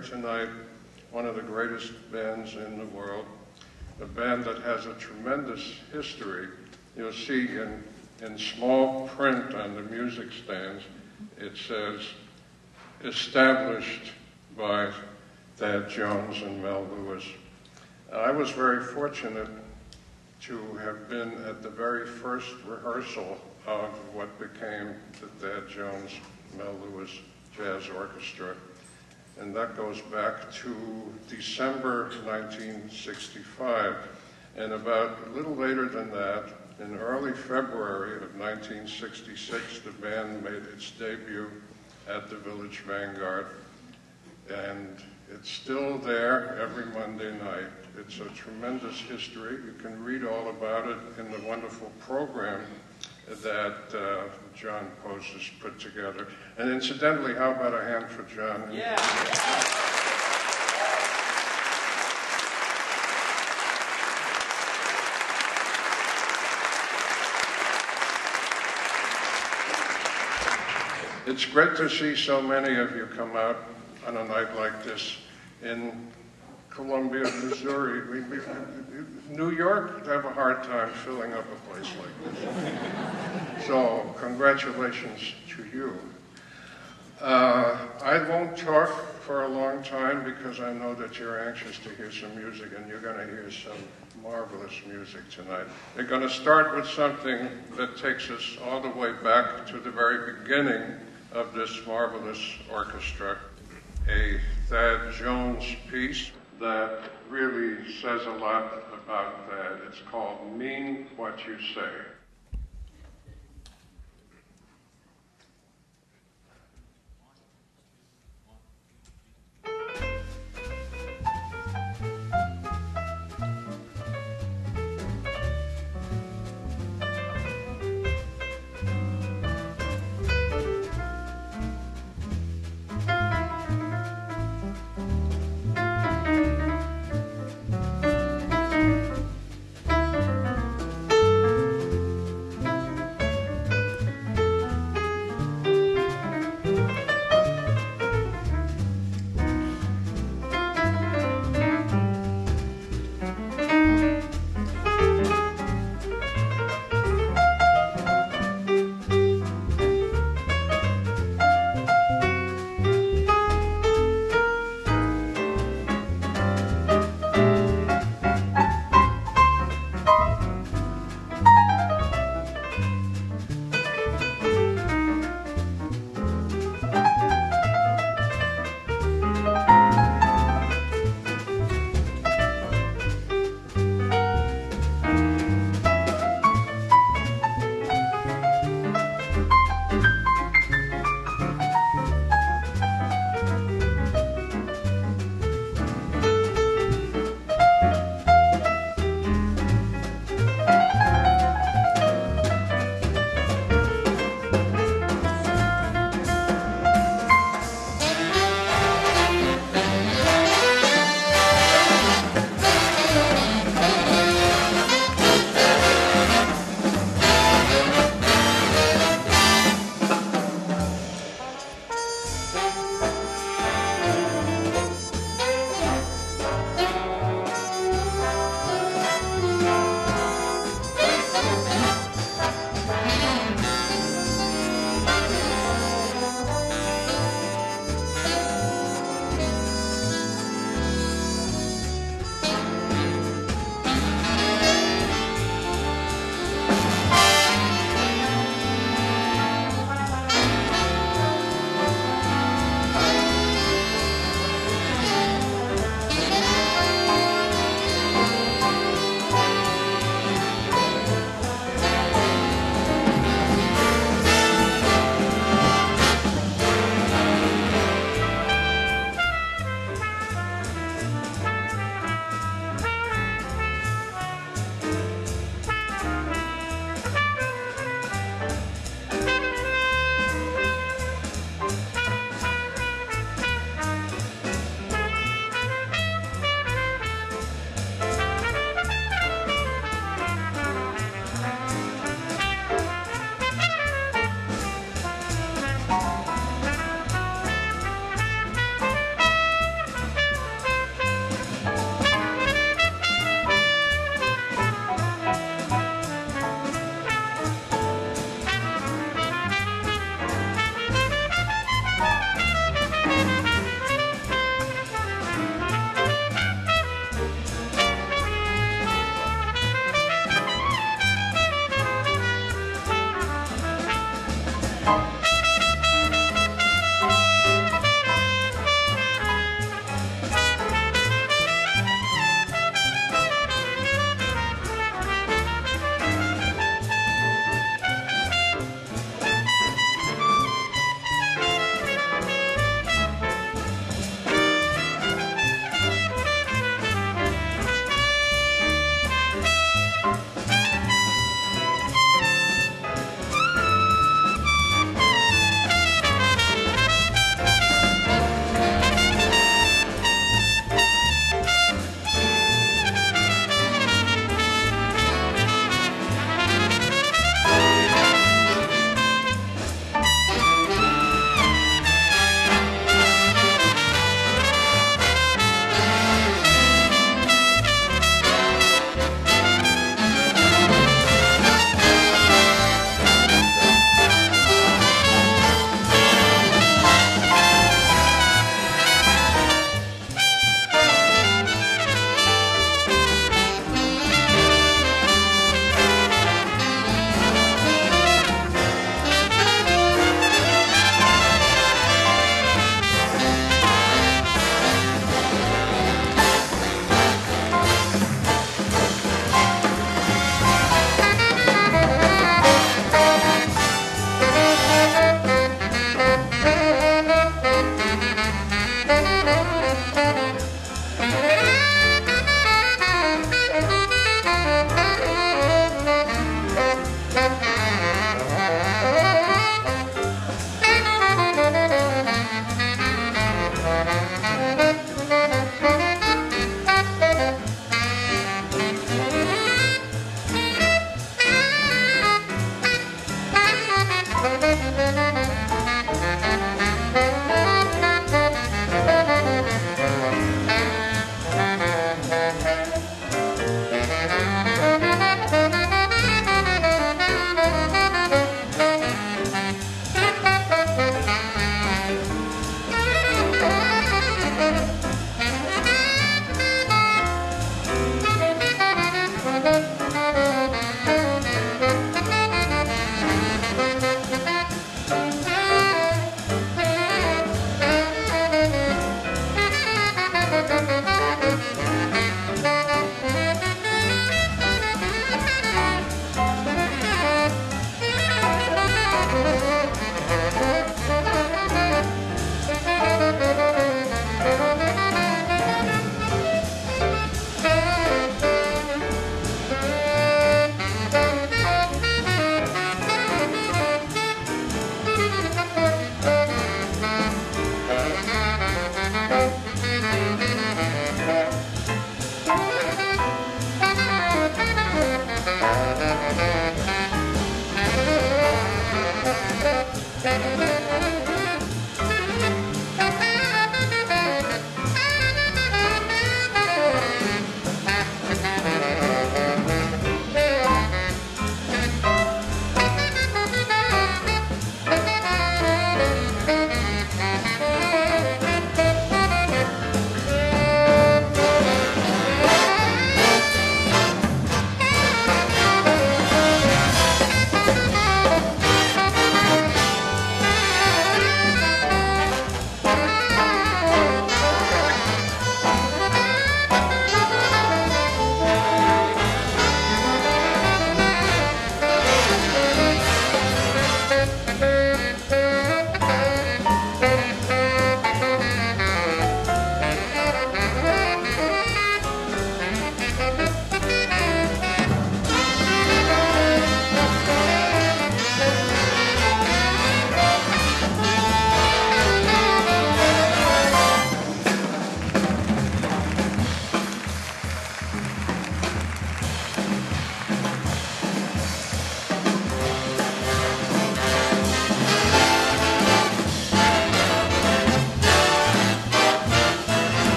You're going to hear tonight one of the greatest bands in the world, a band that has a tremendous history. You'll see in, in small print on the music stands, it says, established by Thad Jones and Mel Lewis. I was very fortunate to have been at the very first rehearsal of what became the Thad Jones Mel Lewis Jazz Orchestra. And that goes back to December 1965. And about a little later than that, in early February of 1966, the band made its debut at the Village Vanguard. And it's still there every Monday night. It's a tremendous history. You can read all about it in the wonderful program that uh, Jon Poses put together. And incidentally, how about a hand for John? Yeah. It's great to see so many of you come out on a night like this in Columbia, Missouri. We, we, New York would have a hard time filling up a place like this. So, congratulations to you. Uh, I won't talk for a long time because I know that you're anxious to hear some music, and you're going to hear some marvelous music tonight. They're going to start with something that takes us all the way back to the very beginning of this marvelous orchestra, a Thad Jones piece that really says a lot about that. It's called Mean What You Say.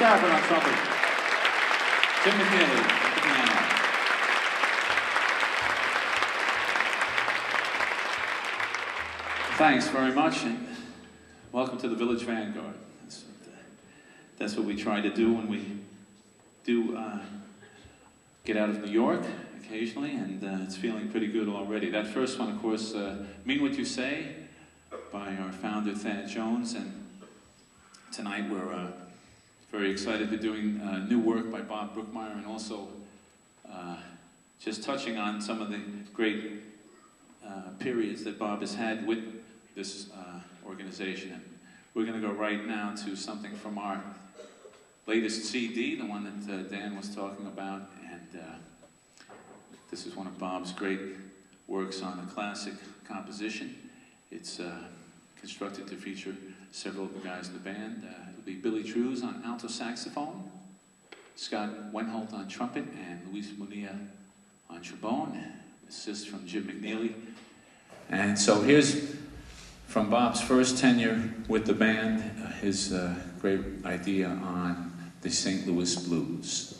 Stafford on trumpet. At the piano. Thanks very much, and welcome to the Village Vanguard. That's what, that's what we try to do when we do uh, get out of New York occasionally, and uh, it's feeling pretty good already. That first one, of course, uh, Mean What You Say by our founder Thad Jones, and tonight we're uh, very excited to doing uh, new work by Bob Brookmeyer and also uh, just touching on some of the great uh, periods that Bob has had with this uh, organization. And we're going to go right now to something from our latest CD, the one that uh, Dan was talking about, and uh, this is one of Bob's great works on a classic composition. It's constructed to feature several of the guys in the band. Uh, it'll be Billy Drewes on alto saxophone, Scott Wendholt on trumpet, and Luis Bonilla on trombone. Assist from Jim McNeely. And so here's from Bob's first tenure with the band, uh, his uh, great idea on the St. Louis Blues.